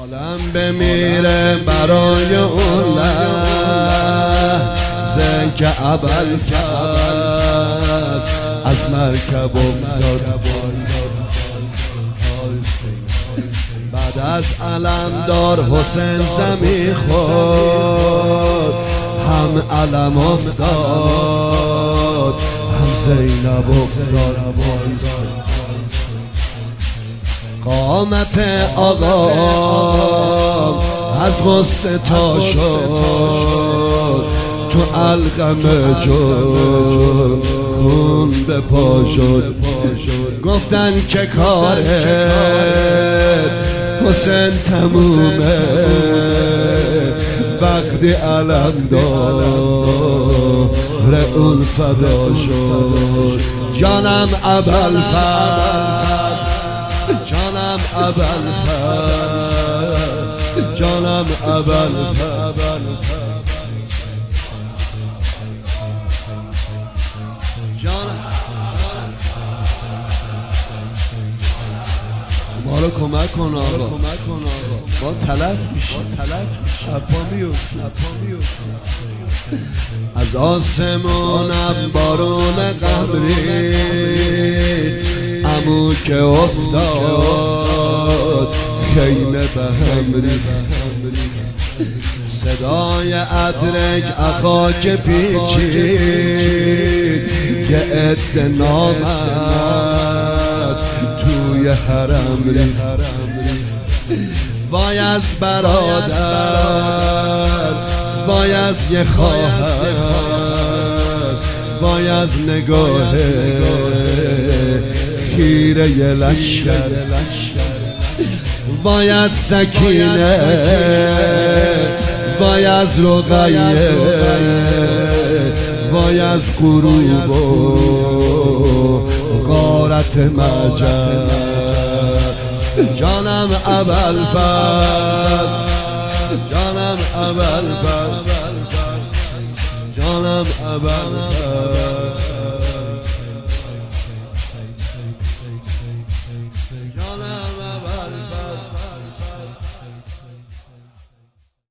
عالم بمیره برای اون لحظه. که عبل از مرکب افتاد. بعد از علم دار حسین زمین خود هم علم افتاد هم زینب افتاد. قامت آقا از غصه تا شد تو علقم جو خون به پا شد. گفتن که کار حسین تمومه. وقتی علم داره اون فدا شد. جانم ابل جانم ابل جانم ابل ما رو کمک کن آقا. ما تلف میشه شبا از آسمونم بارون قبری امو که افتاد. خیمه به هم صدای ادرک اخاک پیچید. که اد نامد توی حرم ری وای از برادر وای از یه خواهر وای از نگاه خیره یه لشکر. وای از سکینه وای از رقیه وای از غروب و غارت مجد. جانم اول فرد جانم اول فرد جانم اول جانم اول